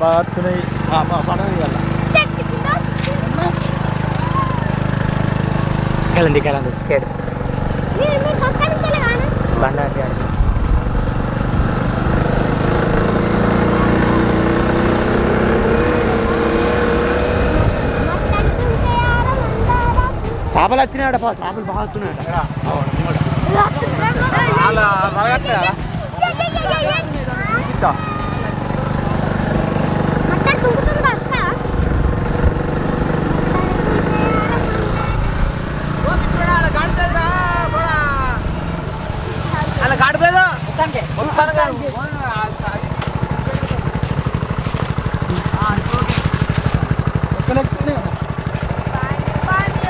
బాగా వస్తున్నాయి పండుగ ఇవాళ చెట్టు కింద కెళ్ళండి కెళ్ళండి స్టేట్ మీరు మీరు పక్క నుంచి కాను బండ అంటే ఆడ. మట్టంటుంటే ఆడ మందార చేపలు వచ్చినాయట పా చేపలు బాగా వస్తున్నాయట మట్టం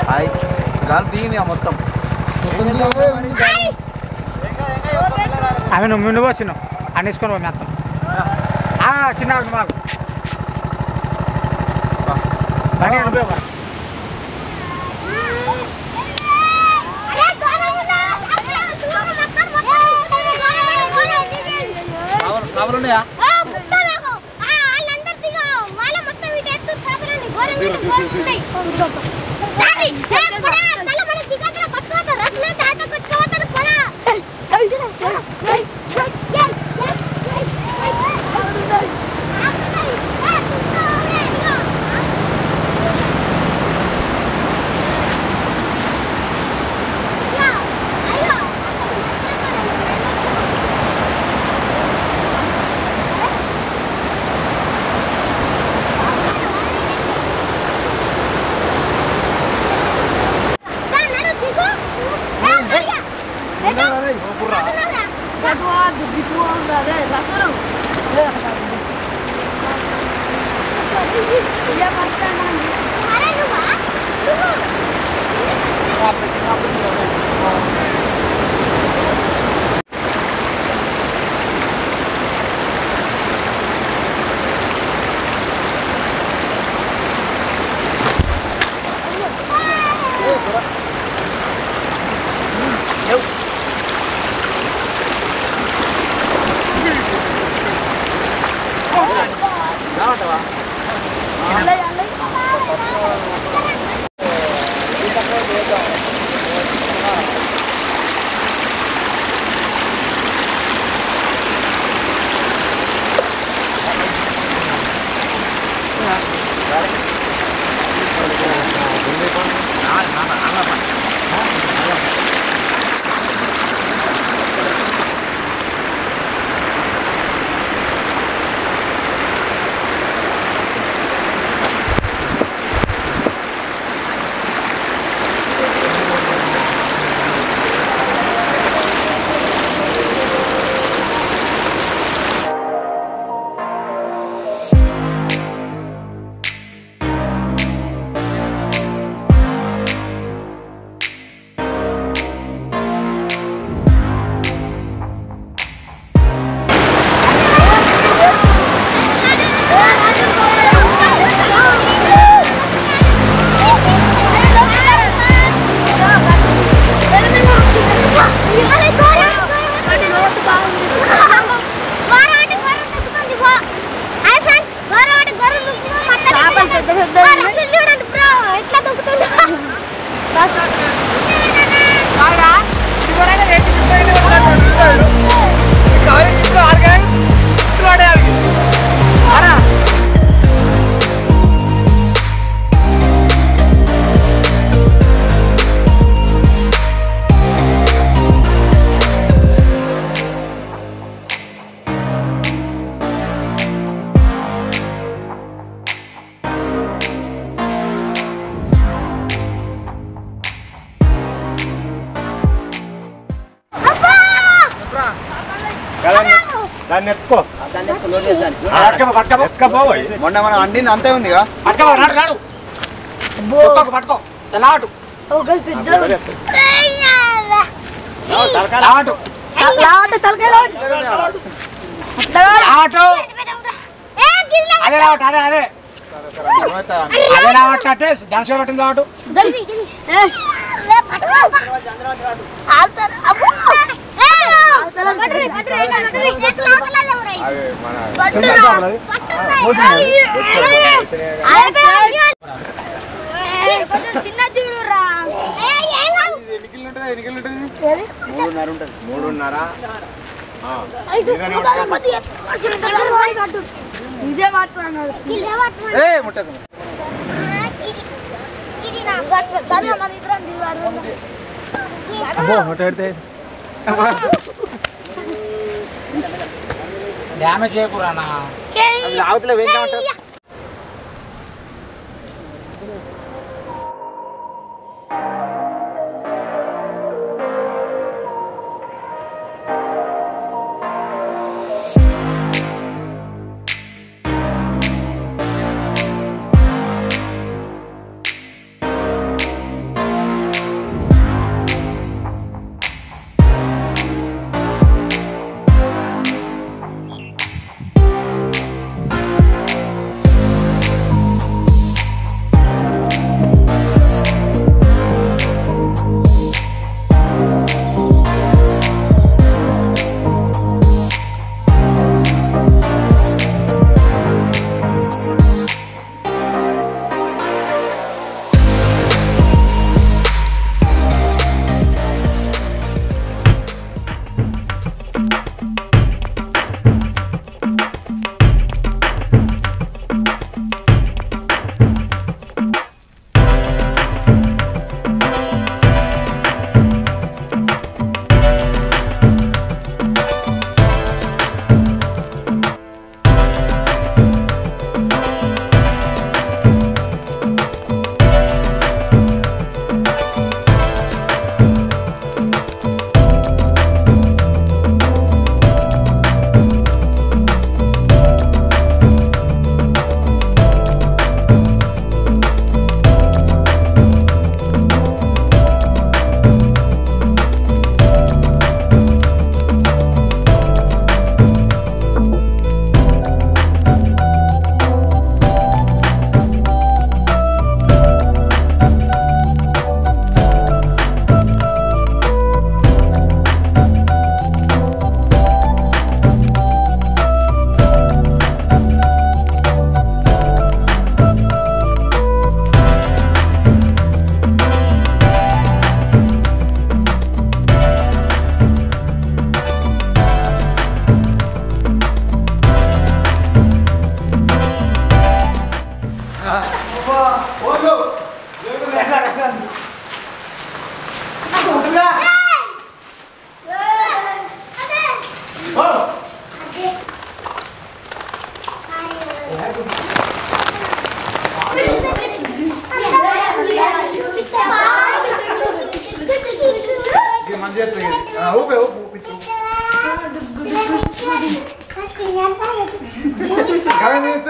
హాయ్. గాలి దిగింది మొత్తం. ఆమె నువ్వు ముందు వచ్చిన అనేసుకొని పో మొత్తం. ఆ, చిన్న మాకు. బండి నువ్వే వాళ్ళ మొత్తం đó tụi bạn anh lấy anh lấy Hãy subscribe cho kênh Ghiền Mì Gõ Để không bỏ lỡ những video hấp dẫn దాన్ని ఎత్తుకో. మొన్న మనం వండింది అంతే ఉందిగా? పట్టుకో నాడు నాడు పట్టుకో. పట్టుకో లాటు లాటు అదే రావట్ అదే అదే. అదే రావట్ అంటే డాన్స్ పట్టింది రావటు మూడున్నర ఉంటుంది మూడున్నర ఆ, ఇదే మాట్లాడినాడు ఇదే మాట్లాడు ఏ ముట్టకు అబ్బో ముట్ట పెడితే డ్యామేజ్ చేయకూడనా లాగుతులే వెంటనే ఉంటారు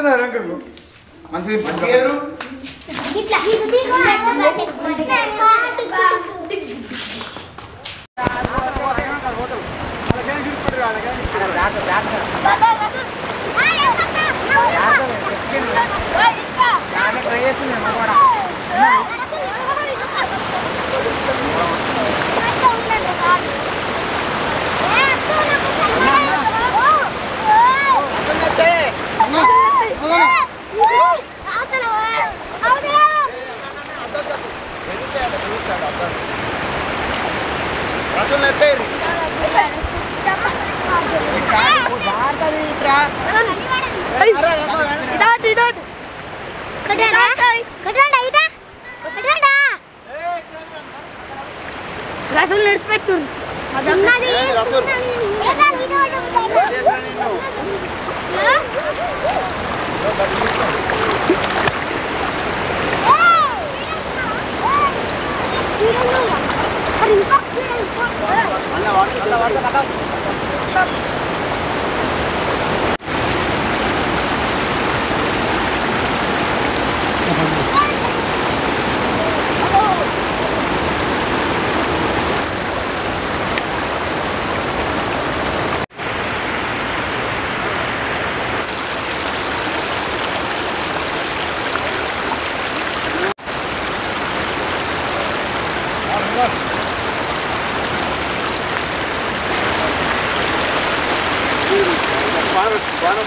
కాగా చేస్తున్నారు మంచిది మంచిగా इधर इधर कटड़ा कटड़ा इधर कटड़ा रसूल नृत्य पे तुम मज़ा नहीं रसूल ಬಾಣ ಬಾಣ